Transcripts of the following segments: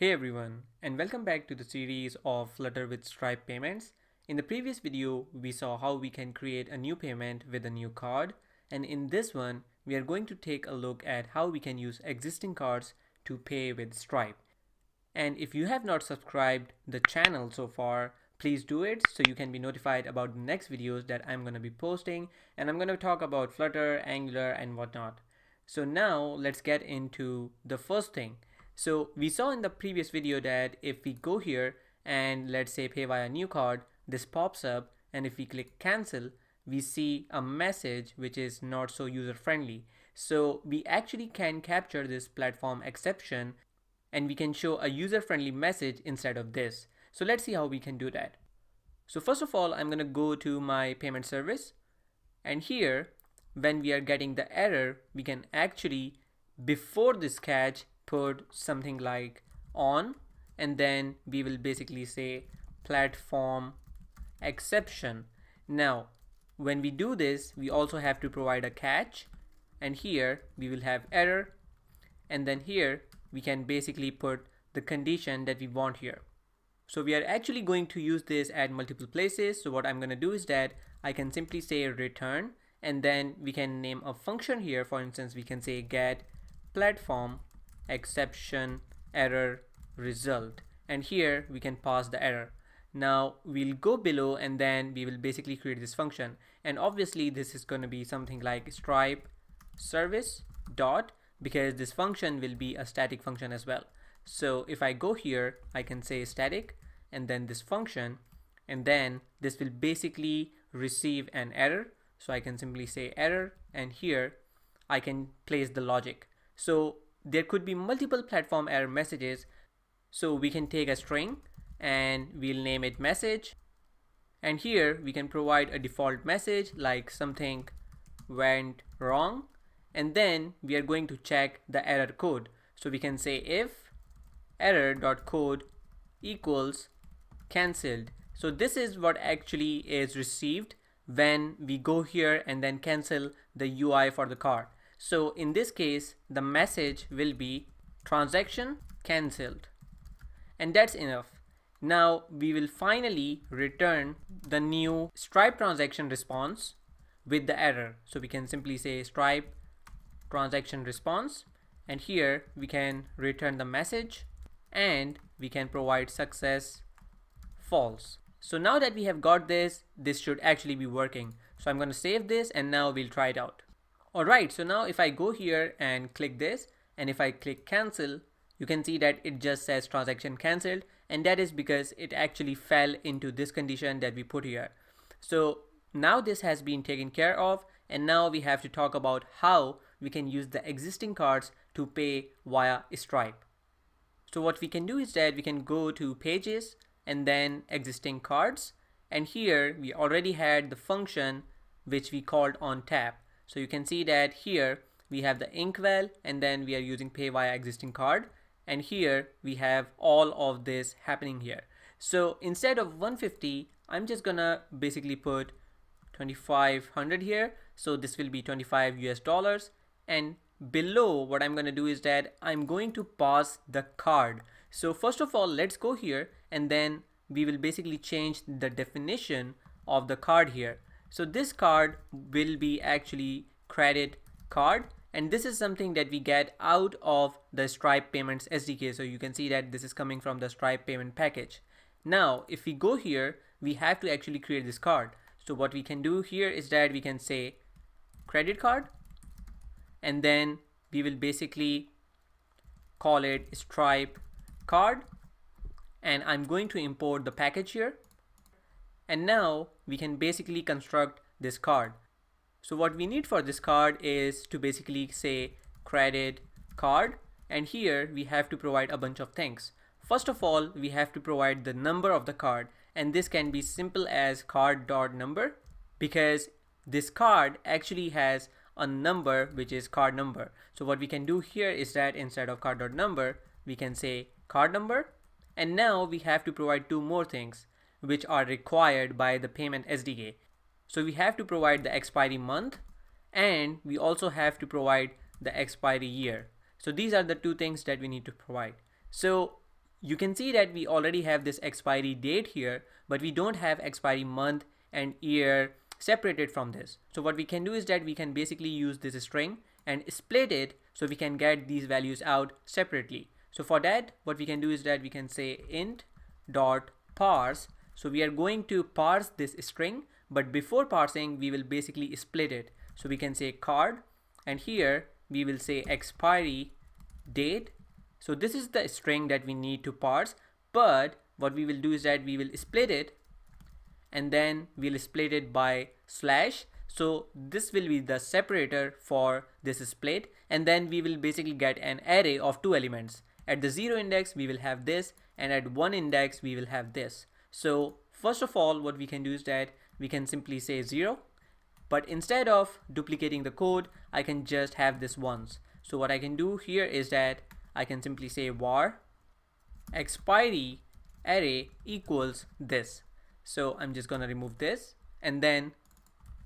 Hey everyone, and welcome back to the series of Flutter with Stripe payments. In the previous video, we saw how we can create a new payment with a new card. And in this one, we are going to take a look at how we can use existing cards to pay with Stripe. And if you have not subscribed the channel so far, please do it so you can be notified about the next videos that I'm going to be posting. And I'm going to talk about Flutter, Angular, and whatnot. So now let's get into the first thing. So we saw in the previous video that if we go here and let's say pay via new card, this pops up and if we click cancel, we see a message which is not so user friendly. So we actually can capture this platform exception and we can show a user friendly message instead of this. So let's see how we can do that. So first of all, I'm going to go to my payment service and here when we are getting the error, we can actually before this catch put something like on and then we will basically say platform exception. Now when we do this we also have to provide a catch and here we will have error and then here we can basically put the condition that we want here. So we are actually going to use this at multiple places. So what I'm going to do is that I can simply say return and then we can name a function here. For instance, we can say get platform exception error result. And here we can pass the error. Now we'll go below and then we will basically create this function. And obviously this is going to be something like stripe service dot because this function will be a static function as well. So if I go here I can say static and then this function. And then this will basically receive an error. So I can simply say error. And here I can place the logic. So there could be multiple platform error messages. So we can take a string and we'll name it message. And here we can provide a default message like something went wrong. And then we are going to check the error code. So we can say if error.code equals cancelled. So this is what actually is received when we go here and then cancel the UI for the car. So in this case, the message will be transaction cancelled. And that's enough. Now we will finally return the new Stripe transaction response with the error. So we can simply say Stripe transaction response and here we can return the message and we can provide success false. So now that we have got this, this should actually be working. So I'm going to save this and now we'll try it out. Alright, so now if I go here and click this and if I click cancel, you can see that it just says transaction cancelled and that is because it actually fell into this condition that we put here. So now this has been taken care of and now we have to talk about how we can use the existing cards to pay via Stripe. So what we can do is that we can go to pages and then existing cards and here we already had the function which we called on tap. So you can see that here we have the inkwell and then we are using pay via existing card. And here we have all of this happening here. So instead of 150 I'm just gonna basically put 2500 here. So this will be 25 US dollars. And below what I'm gonna do is that I'm going to pass the card. So first of all let's go here and then we will basically change the definition of the card here so this card will be actually credit card and this is something that we get out of the Stripe Payments SDK. So you can see that this is coming from the Stripe payment package. Now, if we go here, we have to actually create this card. So what we can do here is that we can say credit card and then we will basically call it Stripe card and I'm going to import the package here and now we can basically construct this card. So what we need for this card is to basically say credit card and here we have to provide a bunch of things. First of all, we have to provide the number of the card and this can be simple as card.number because this card actually has a number which is card number. So what we can do here is that instead of card.number, we can say card number and now we have to provide two more things which are required by the payment SDK. So we have to provide the expiry month and we also have to provide the expiry year. So these are the two things that we need to provide. So you can see that we already have this expiry date here, but we don't have expiry month and year separated from this. So what we can do is that we can basically use this string and split it so we can get these values out separately. So for that, what we can do is that we can say int dot parse. So we are going to parse this string, but before parsing, we will basically split it. So we can say card, and here we will say expiry date. So this is the string that we need to parse, but what we will do is that we will split it and then we'll split it by slash so this will be the separator for this split and then we will basically get an array of two elements. At the zero index we will have this and at one index we will have this. So first of all what we can do is that we can simply say zero but instead of duplicating the code I can just have this once. So what I can do here is that I can simply say var expiry array equals this. So I'm just gonna remove this and then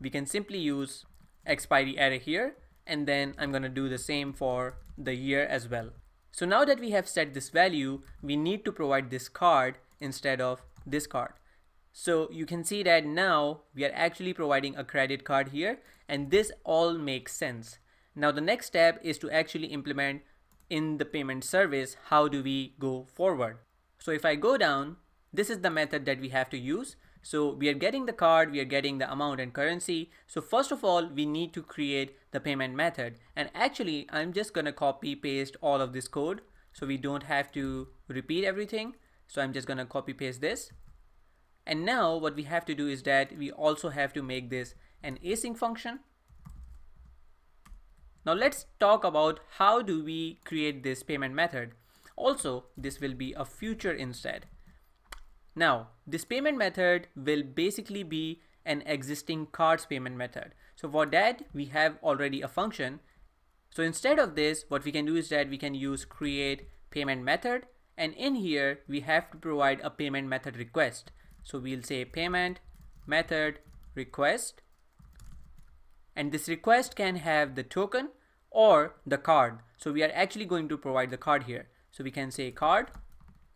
we can simply use expiry array here and then I'm gonna do the same for the year as well. So now that we have set this value, we need to provide this card instead of this card. So you can see that now we are actually providing a credit card here and this all makes sense. Now the next step is to actually implement in the payment service, how do we go forward? So if I go down, this is the method that we have to use. So we are getting the card, we are getting the amount and currency. So first of all, we need to create the payment method. And actually, I'm just gonna copy paste all of this code so we don't have to repeat everything. So I'm just gonna copy paste this. And now what we have to do is that we also have to make this an async function. Now let's talk about how do we create this payment method. Also, this will be a future instead. Now, this payment method will basically be an existing cards payment method. So for that, we have already a function. So instead of this, what we can do is that we can use create payment method. And in here, we have to provide a payment method request. So we'll say payment method request. And this request can have the token or the card. So we are actually going to provide the card here. So we can say card,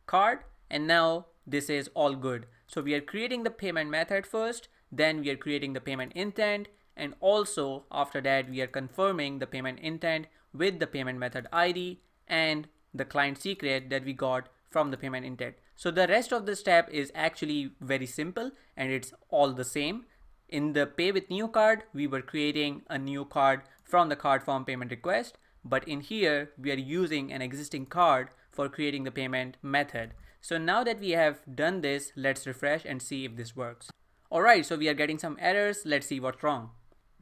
card, and now this is all good. So we are creating the payment method first, then we are creating the payment intent, and also after that we are confirming the payment intent with the payment method ID and the client secret that we got from the payment intent. So the rest of the step is actually very simple and it's all the same. In the pay with new card, we were creating a new card from the card form payment request. But in here, we are using an existing card for creating the payment method. So now that we have done this, let's refresh and see if this works. Alright, so we are getting some errors. Let's see what's wrong.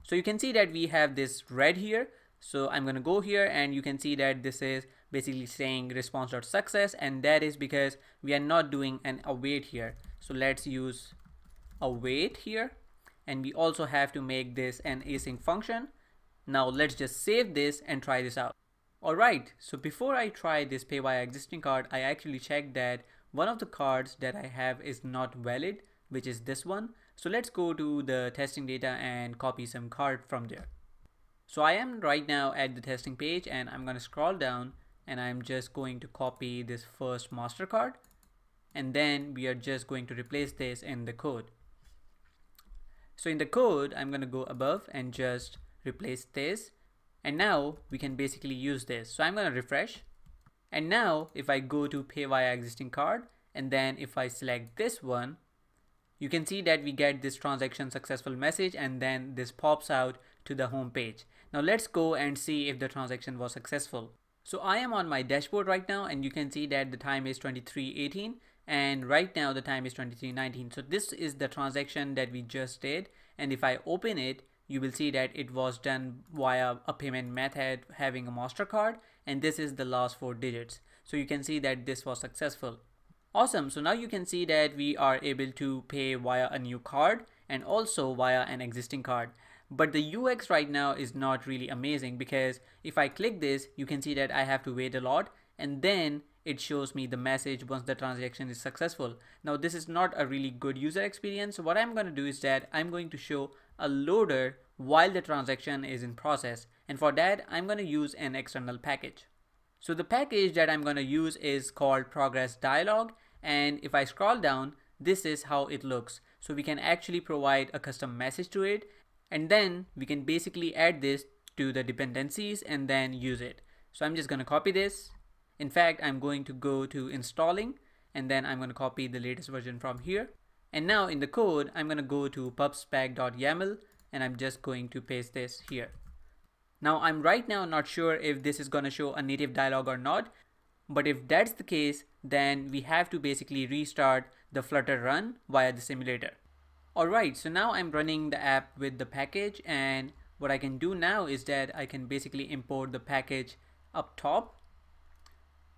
So you can see that we have this red here. So I'm going to go here and you can see that this is basically saying response.success and that is because we are not doing an await here. So let's use await here and we also have to make this an async function. Now let's just save this and try this out. Alright, so before I try this pay by existing card, I actually checked that one of the cards that I have is not valid, which is this one. So let's go to the testing data and copy some card from there. So I am right now at the testing page and I'm going to scroll down and I'm just going to copy this first MasterCard and then we are just going to replace this in the code. So in the code, I'm going to go above and just replace this and now we can basically use this. So I'm going to refresh. And now if I go to pay via existing card and then if I select this one, you can see that we get this transaction successful message and then this pops out to the home page. Now let's go and see if the transaction was successful. So I am on my dashboard right now and you can see that the time is 2318 and right now the time is 2319. So this is the transaction that we just did and if I open it you will see that it was done via a payment method having a MasterCard and this is the last four digits. So you can see that this was successful. Awesome, so now you can see that we are able to pay via a new card and also via an existing card. But the UX right now is not really amazing because if I click this, you can see that I have to wait a lot and then it shows me the message once the transaction is successful. Now this is not a really good user experience. So what I'm going to do is that I'm going to show a loader while the transaction is in process and for that I'm going to use an external package. So the package that I'm going to use is called progress dialog and if I scroll down this is how it looks. So we can actually provide a custom message to it and then we can basically add this to the dependencies and then use it. So I'm just going to copy this. In fact, I'm going to go to installing and then I'm going to copy the latest version from here. And now in the code, I'm going to go to pubspec.yaml and I'm just going to paste this here. Now I'm right now not sure if this is going to show a native dialog or not, but if that's the case, then we have to basically restart the Flutter run via the simulator. Alright, so now I'm running the app with the package and what I can do now is that I can basically import the package up top.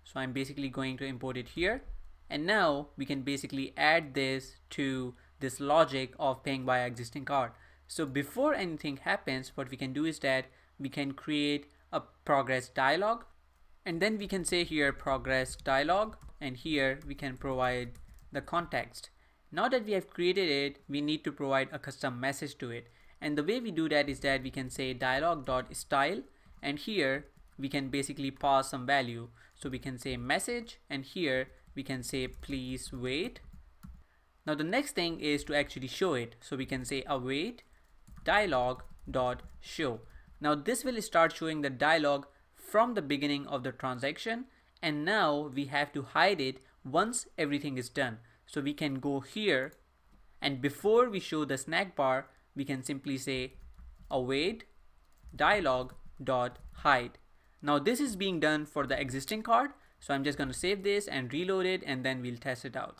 So I'm basically going to import it here. And now we can basically add this to this logic of paying by existing card. So before anything happens, what we can do is that we can create a progress dialog and then we can say here progress dialog and here we can provide the context. Now that we have created it, we need to provide a custom message to it. And the way we do that is that we can say dialog.style and here we can basically pass some value. So we can say message and here we can say please wait. Now the next thing is to actually show it. So we can say await dialog.show. Now this will start showing the dialog from the beginning of the transaction and now we have to hide it once everything is done. So we can go here and before we show the snack bar we can simply say await dialog dot hide. Now this is being done for the existing card so I'm just going to save this and reload it and then we'll test it out.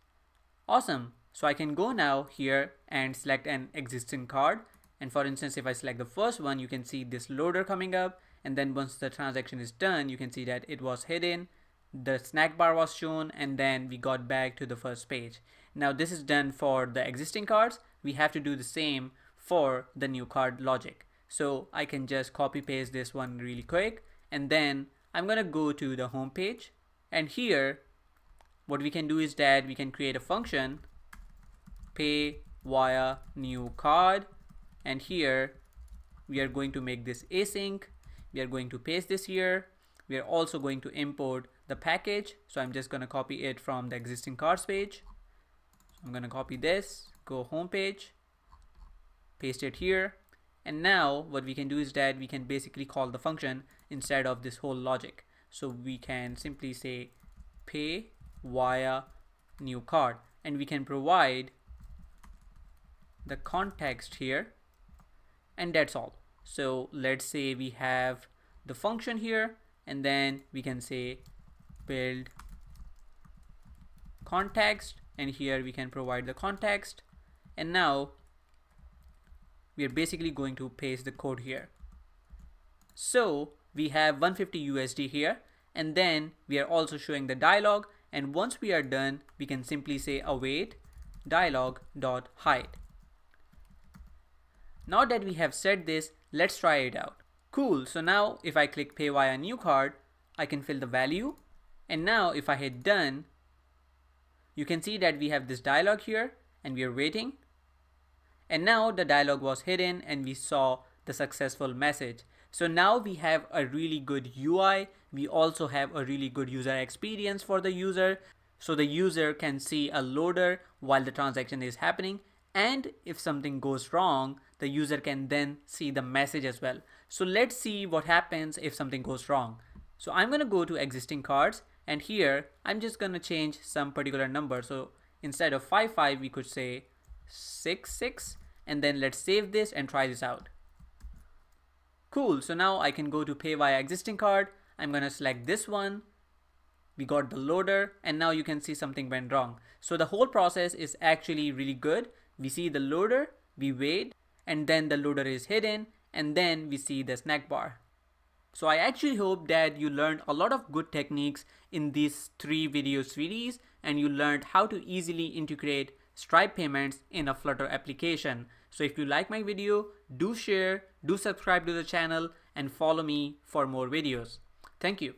Awesome. So I can go now here and select an existing card and for instance, if I select the first one, you can see this loader coming up. And then once the transaction is done, you can see that it was hidden. The snack bar was shown and then we got back to the first page. Now this is done for the existing cards. We have to do the same for the new card logic. So I can just copy paste this one really quick. And then I'm gonna go to the home page. And here, what we can do is that we can create a function pay via new card and here we are going to make this async we are going to paste this here we are also going to import the package. So I'm just going to copy it from the existing cards page. So I'm going to copy this go home page paste it here. And now what we can do is that we can basically call the function instead of this whole logic. So we can simply say pay via new card. And we can provide the context here. And that's all. So let's say we have the function here and then we can say build context. And here we can provide the context. And now we are basically going to paste the code here. So we have 150 USD here. And then we are also showing the dialog. And once we are done we can simply say await dialog dot hide. Now that we have set this, let's try it out. Cool, so now if I click pay via new card, I can fill the value. And now if I hit done, you can see that we have this dialog here and we are waiting. And now the dialog was hidden and we saw the successful message. So now we have a really good UI. We also have a really good user experience for the user. So the user can see a loader while the transaction is happening and if something goes wrong the user can then see the message as well so let's see what happens if something goes wrong. So I'm gonna go to existing cards and here I'm just gonna change some particular number. So instead of 55 we could say 66 and then let's save this and try this out. Cool. So now I can go to pay via existing card. I'm gonna select this one. We got the loader and now you can see something went wrong. So the whole process is actually really good. We see the loader, we wait, and then the loader is hidden, and then we see the snack bar. So I actually hope that you learned a lot of good techniques in these three video series and you learned how to easily integrate Stripe payments in a Flutter application. So if you like my video, do share, do subscribe to the channel and follow me for more videos. Thank you.